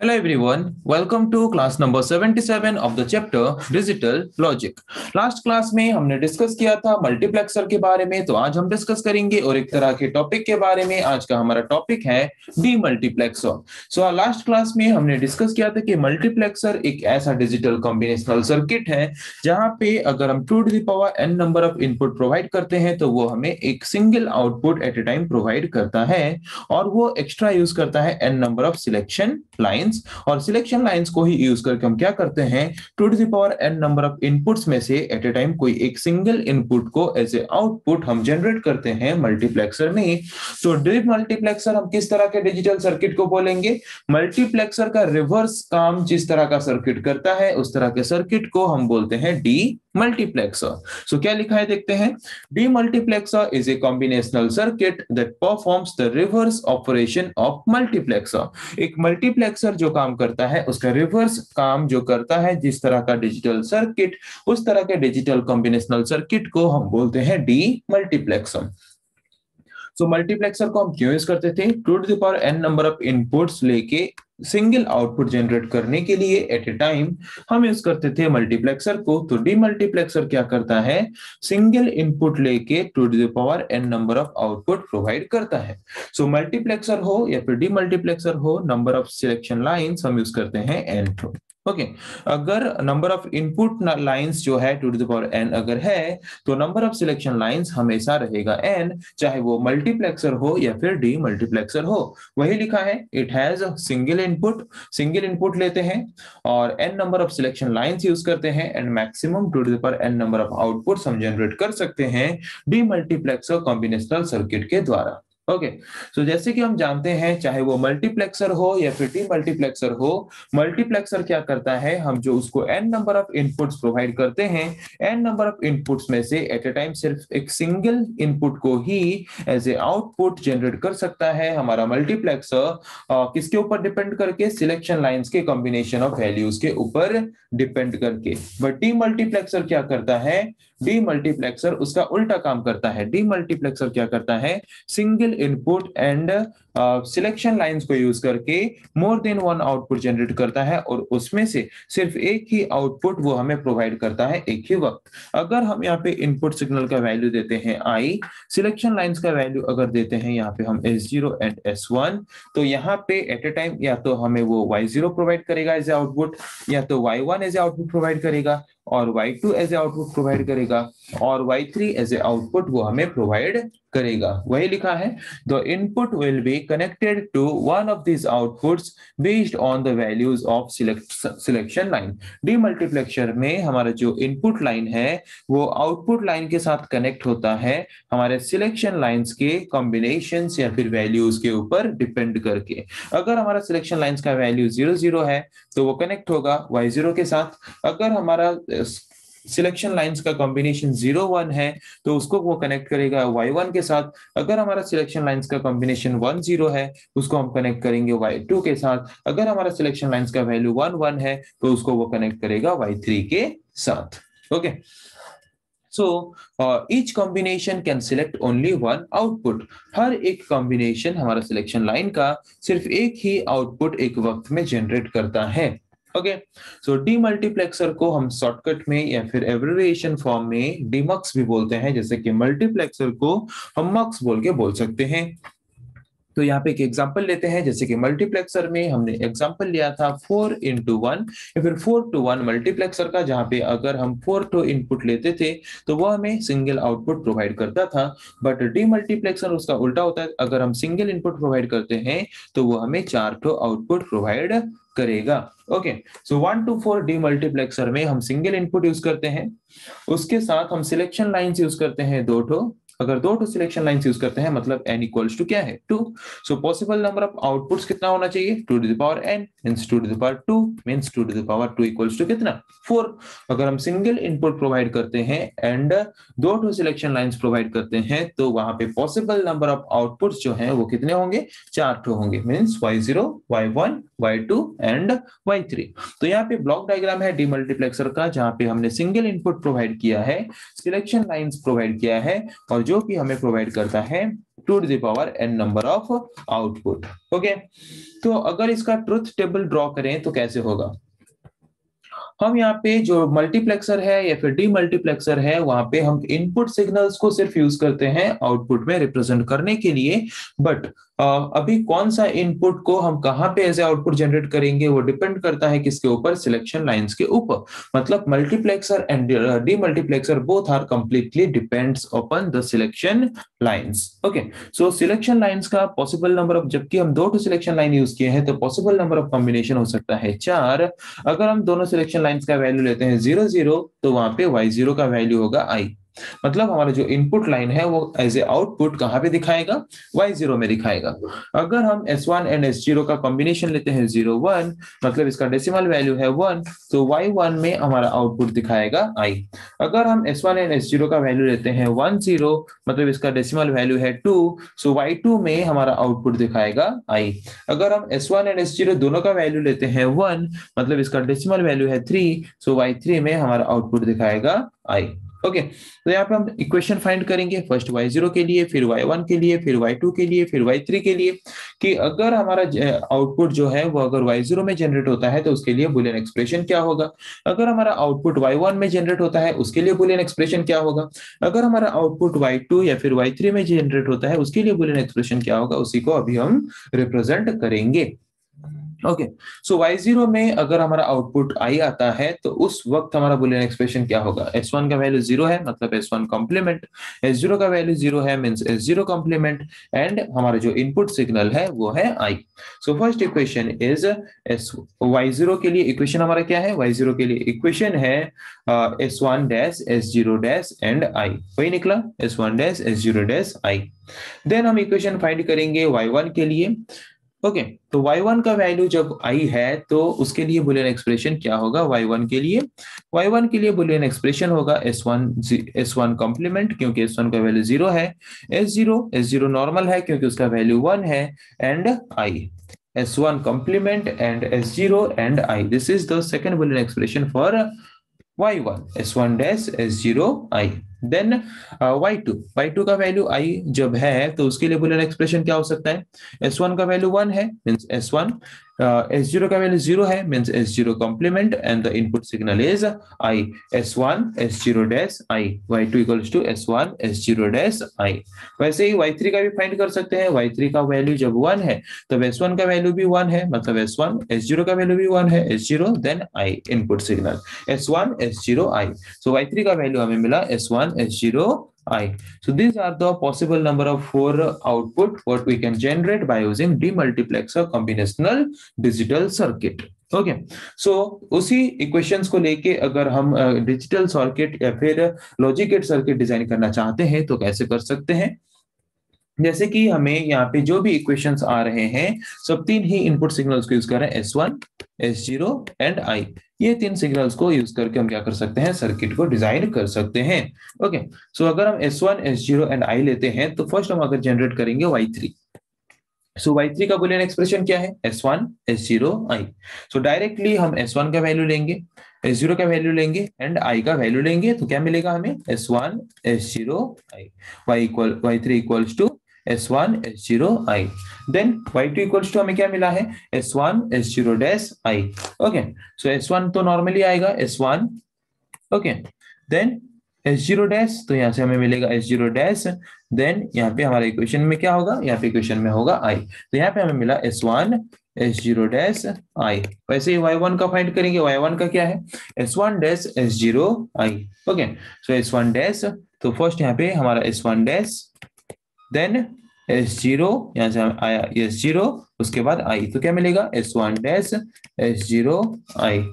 Hello everyone, welcome to class number 77 of the chapter Digital Logic. Last class में हमने discuss किया था multiplexer के बारे में तो आज हम डिस्कस करेंगे और एक तरह के टॉपिक के बारे में। आज का हमारा टॉपिक है demultiplexer so last class में हमने डिस्कस किया था कि मल्टीप्लेक्सर एक ऐसा डिजिटल कॉम्बिनेशनल सर्किट है जहाँ पे अगर हम two to power N number of input provide करते हैं तो वो हमें एक single output at a time provide करता है और वो एक्स्ट्रा यूज़ करता है N number of selection line lines और सिलेक्शन लाइंस को ही यूज़ करके हम क्या करते हैं? Two to power N number of inputs में से एट ए टाइम कोई एक सिंगल इनपुट को एज ए आउटपुट हम जनरेट करते हैं मल्टीप्लेक्सर में। तो डिप मल्टीप्लेक्सर हम किस तरह के डिजिटल सर्किट को बोलेंगे? मल्टीप्लेक्सर का रिवर्स काम जिस तरह का सर्किट करता है, उस तरह के सर्किट को हम बोलते हैं डी मल्टीप्लेक्सर सो क्या लिखा है देखते हैं? Demultiplexer is a combinational circuit that performs the reverse operation of multiplexer एक मल्टीप्लेक्सर जो काम करता है, उसका रिवर्स काम जो करता है, जिस तरह का डिजिटल सर्किट उस तरह के डिजिटल कॉम्बिनेशनल सर्किट को हम बोलते हैं डी मल्टीप्लेक्सर मल्टीप्लेक्सर को हम क्यों यूज़ करते थे? Two to power N number of inputs लेके सिंगल आउटपुट जनरेट करने के लिए एट ए टाइम हम यूज़ करते थे मल्टीप्लेक्सर को तो डी मल्टीप्लेक्सर क्या करता है? सिंगल इनपुट लेके two the power N number of output provide करता है। सो so, मल्टीप्लेक्सर हो या फिर डी मल्टीप्लेक्सर हो नंबर ऑफ़ सिलेक्शन लाइन हम यूज़ करते हैं एन टू ओके okay. अगर नंबर ऑफ़ इनपुट लाइंस जो है टू पावर एन अगर है तो नंबर ऑफ़ सिलेक्शन लाइंस हमेशा रहेगा एन चाहे वो मल्टीप्लेक्सर हो या फिर डी मल्टीप्लेक्सर हो वही लिखा है it has single input single input लेते हैं और N number of selection lines use करते हैं and maximum two the power N number of output हम जनरेट कर सकते हैं डी मल्टीप्लेक्सर कॉम्बिनेशनल सर्किट के द्वारा ओके okay. सो so, जैसे कि हम जानते हैं चाहे वो मल्टीप्लेक्सर हो या फिर टी मल्टीप्लेक्सर हो मल्टीप्लेक्सर क्या करता है? हम जो उसको N number of inputs provide करते हैं एन नंबर ऑफ़ इनपुट्स में से एट ए टाइम सिर्फ़ एक सिंगल इनपुट को ही एज ए आउटपुट जनरेट कर सकता है हमारा मल्टीप्लेक्सर किसके ऊपर डिपेंड करके? सिलेक्शन लाइंस के कॉम्बिनेशन ऑफ़ वैल्यूज़ के ऊपर डिपेंड करके। बट टी मल्टीप्लेक्सर क्या करता है? डी मल्टीप्लेक्सर उसका उल्टा काम करता है। डी मल्टीप्लेक्सर क्या करता है? Single input and selection lines को यूज़ करके more than one output generate करता है और उसमें से सिर्फ़ एक ही आउटपुट वो हमें प्रोवाइड करता है एक ही वक्त। अगर हम यहाँ पे इनपुट सिग्नल का वैल्यू देते हैं आई सिलेक्शन लाइंस का वैल्यू अगर देते हैं यहाँ पे हम S zero and S one तो यहाँ पे एट ए टाइम या तो हमें वो वाई ज़ीरो प्रोवाइड करेगा एज ए आउटपुट या तो Y one as a output provide करेगा और y2 as a output provide करेगा और y3 एज ए आउटपुट वो हमें प्रोवाइड करेगा। वही लिखा है the input will be connected to one of this outputs based on the values of selection line demultiplexer में हमारा जो इनपुट लाइन है, वो आउटपुट लाइन के साथ कनेक्ट होता है हमारे सिलेक्शन लाइंस के कॉम्बिनेशन या फिर वैल्यूज़ के ऊपर डिपेंड करके। अगर हमारा सिलेक्शन लाइंस का वैल्यू ज़ीरो ज़ीरो है तो वो कनेक्ट होगा वाई ज़ीरो के साथ। अगर हमारा सिलेक्शन लाइंस का कॉम्बिनेशन ज़ीरो वन है तो उसको वो कनेक्ट करेगा वाई वन के साथ। अगर हमारा सिलेक्शन लाइंस का कॉम्बिनेशन वन ज़ीरो है, उसको हम कनेक्ट करेंगे वाई टू के साथ। अगर हमारा सिलेक्शन लाइंस का वैल्यू वन वन है तो उसको वो कनेक्ट करेगा वाई थ्री के साथ। Okay so each combination can select only one output हर एक कॉम्बिनेशन हमारा सिलेक्शन लाइन का सिर्फ़ एक ही आउटपुट एक वक्त में जनरेट करता है। ओके सो डी मल्टीप्लेक्सर को हम शॉर्टकट में या फिर एवरेशन फॉर्म में डीमक्स भी बोलते हैं, जैसे कि मल्टीप्लेक्सर को हम मक्स बोल के बोल सकते हैं। तो यहाँ पे एक एग्जांपल लेते हैं, जैसे कि मल्टीप्लेक्सर में हमने एग्जांपल लिया था फोर इंटू वन या फिर फोर टू वन मल्टीप्लेक्सर का, जहाँ पे अगर हम फोर टू इनपुट लेते थे तो वो हमें सिंगल आउटपुट प्रोवाइड करता था। बट डी मल्टीप्लेक्सर उसका उल्टा होता है, अगर हम सिंगल इनपुट प्रोवाइड करते हैं तो वो हमें चार टू आउटपुट प्रोवाइड करेगा। Okay so one to four demultiplexer में हम सिंगल इनपुट यूज़ करते हैं। उसके साथ हम सिलेक्शन लाइन यूज़ करते हैं, दो टो अगर दो टू सिलेक्शन लाइंस यूज़ करते हैं मतलब एन इक्वल्स टू क्या है? Two so possible number of outputs कितना होना चाहिए? Two to the power n means two to the power two means two to the power two equals to कितना? Four अगर हम सिंगल इनपुट प्रोवाइड करते हैं एंड दो टू सिलेक्शन लाइंस प्रोवाइड करते हैं तो वहाँ पे पॉसिबल नंबर ऑफ़ आउटपुट्स जो है, वो कितने होंगे? चार टू होंगे। Means Y zero Y one Y two and Y three तो यहाँ पे ब्लॉक डायग्राम है डीमल्टीप्लेक्सर का, जहाँ पे हमने सिंगल इनपुट प्रोवाइड किया है सिलेक्शन लाइंस प्रोवाइड किया है और जो कि हमें प्रोवाइड करता है two the power n number of output okay तो अगर इसका ट्रुथ टेबल ड्रॉ करें तो कैसे होगा? हम यहाँ पे जो मल्टीप्लेक्सर है या फिर डी मल्टीप्लेक्सर है, वहाँ पे हम इनपुट सिग्नल्स को सिर्फ़ यूज़ करते हैं आउटपुट में रिप्रेजेंट करने के लिए बट अभी कौन सा इनपुट को हम कहाँ पे एज आउटपुट जनरेट करेंगे, वो डिपेंड करता है किसके ऊपर? सिलेक्शन लाइंस के ऊपर। मतलब multiplexer and demultiplexer both are completely depends upon the selection lines okay so selection lines का पॉसिबल नंबर ऑफ़ जबकि हम दो टू सिलेक्शन लाइन यूज़ किए हैं तो पॉसिबल नंबर ऑफ़ कॉम्बिनेशन हो सकता है चार। अगर हम दोनों सिलेक्शन लाइन्स का वैल्यू लेते हैं ज़ीरो ज़ीरो तो वहाँ पे वाई ज़ीरो का वैल्यू होगा आई मतलब हमारा जो इनपुट लाइन है वो एज ए आउटपुट कहाँ पे दिखाएगा? वाई ज़ीरो में दिखाएगा। अगर हम S one and S zero का कॉम्बिनेशन लेते हैं ज़ीरो वन मतलब इसका डेसिमल वैल्यू है वन तो वाई वन में हमारा आउटपुट दिखाएगा आई अगर हम S one and S zero का वैल्यू लेते हैं वन ज़ीरो मतलब इसका डेसिमल वैल्यू है टू सो वाई टू में हमारा आउटपुट दिखाएगा आई अगर हम S one and S zero दोनों का वैल्यू लेते हैं वन मतलब इसका डेसिमल वैल्यू है थ्री सो वाई थ्री में हमारा आउटपुट दिखाएगा आई ओके तो यहाँ पे हम इक्वेशन फाइंड करेंगे फ़र्स्ट वाई ज़ीरो के लिए, फिर वाई वन के लिए, फिर वाई टू के लिए, फिर वाई थ्री के लिए, कि अगर हमारा आउटपुट जो है, वो अगर वाई ज़ीरो में जनरेट होता है तो उसके लिए बुलियन एक्सप्रेशन क्या होगा? अगर हमारा आउटपुट वाई वन में जनरेट होता है, उसके लिए बुलियन एक्सप्रेशन क्या होगा? अगर हमारा आउटपुट वाई टू या फिर वाई थ्री में जनरेट होता है, उसके लिए बुलियन एक्सप्रेशन क्या होगा? उसी को अभी हम रिप्रेजेंट करेंगे। ओके सो वाई ज़ीरो में अगर हमारा आउटपुट आई आता है तो उस वक्त हमारा बुलियन एक्सप्रेशन क्या होगा? एस वन का वैल्यू ज़ीरो है मतलब S one complement S zero का वैल्यू ज़ीरो है mean S zero complement and हमारा जो इनपुट सिग्नल है, वो है I so first equation is S Y zero के लिए इक्वेशन हमारा क्या है? वाई ज़ीरो के लिए इक्वेशन है S one dash S zero dash and I वही निकला? S one dash S zero dash I then हम इक्वेशन फाइंड करेंगे वाई वन के लिए. ओके okay, तो y1 का वैल्यू जब i है तो उसके लिए बुलियन एक्सप्रेशन क्या होगा? Y1 के लिए। Y1 के लिए बुलियन एक्सप्रेशन होगा s1 s1 कॉम्प्लीमेंट क्योंकि s1 का वैल्यू ज़ीरो है। S0 s0 नॉर्मल है क्योंकि उसका वैल्यू वन है and i s1 complement and s0 and i this is the second boolean expression for y1 s1 dash s0 i then Y two Y two का value I जब है तो उसके लिए बुलियन एक्सप्रेशन क्या हो सकता है? एस वन का वैल्यू वन है mean S one S zero का वैल्यू ज़ीरो है means S zero complement and the input signal is I S one S zero dash I Y two equals to S one S zero dash I वैसे ही Y three का भी find कर सकते हैं। Y three का value जब one है, तब एस वन का वैल्यू भी वन है। मतलब एस वन एस ज़ीरो का वैल्यू भी वन है। S zero then I input signal S one S zero I so Y three का वैल्यू हमें मिला S one S0 I. So these are the possible number of four output what we can generate by using demultiplexer combinational digital circuit. Okay okay. So so, उसी equations को लेके अगर हम digital uh, circuit या फिर logic gate circuit design करना चाहते हैं तो कैसे कर सकते हैं जैसे कि हमें यहाँ पे जो भी इक्वेशंस आ रहे हैं सब तीन ही इनपुट सिग्नल्स को यूज़ कर रहे हैं S one S zero and I ये तीन सिग्नल्स को यूज़ करके हम क्या कर सकते हैं? सर्किट को डिज़ाइन कर सकते हैं। ओके सो so, अगर हम S one S zero and I लेते हैं तो फ़र्स्ट हम अगर जनरेट करेंगे Y three so Y three का बुलियन एक्सप्रेशन क्या है? S one S zero I so directly हम एस वन का वैल्यू लेंगे एस ज़ीरो का वैल्यू लेंगे एंड आई का वैल्यू लेंगे तो क्या मिलेगा हमें? S one S zero I Y equal Y three equals to S one S zero I then Y two equals to हमें क्या मिला है? S one S zero dash I okay so S one तो normally आएगा S one okay then S zero dash तो यहाँ से हमें मिलेगा एस ज़ीरो डैश देन यहाँ पे हमारे इक्वेशन में क्या होगा? यहाँ पे इक्वेशन में होगा आई तो यहाँ पे हमें मिला S one S zero dash I वैसे ही वाई वन का फाइंड करेंगे वाई वन का क्या है? S one dash S zero I okay so S one dash तो फ़र्स्ट यहाँ पे हमारा S one dash then S zero यहाँ से आया एस ज़ीरो उसके बाद आई तो क्या मिलेगा? S one dash S zero I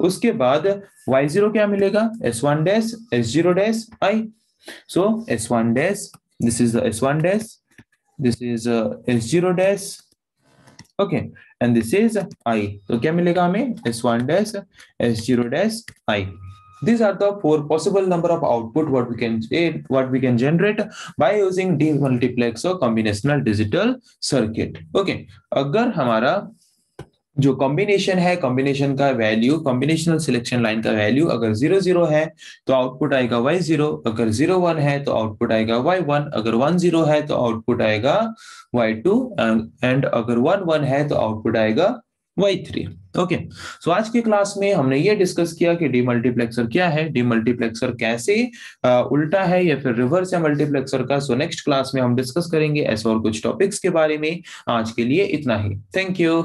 उसके बाद वाई ज़ीरो क्या मिलेगा? S one dash S zero dash I so S one dash this is S one dash this is S zero dash okay and this is I तो क्या मिलेगा हमें? S one dash S zero dash I These are the four possible number of output what we can what we can generate by using demultiplex or combinational digital circuit. Okay, अगर हमारा जो combination है combination का value combinational selection line का value अगर zero zero है तो output आएगा वाई ज़ीरो अगर ज़ीरो वन है तो आउटपुट आएगा वाई वन अगर वन ज़ीरो है तो आउटपुट आएगा वाई टू एंड अगर वन वन है तो आउटपुट आएगा वाई थ्री ओके सो आज की क्लास में हमने ये डिस्कस किया कि डी मल्टीप्लेक्सर क्या है डी मल्टीप्लेक्सर कैसे आ, उल्टा है या फिर रिवर्स है मल्टीप्लेक्सर का। सो नेक्स्ट क्लास में हम डिस्कस करेंगे ऐसे और कुछ टॉपिक्स के बारे में। आज के लिए इतना ही। Thank you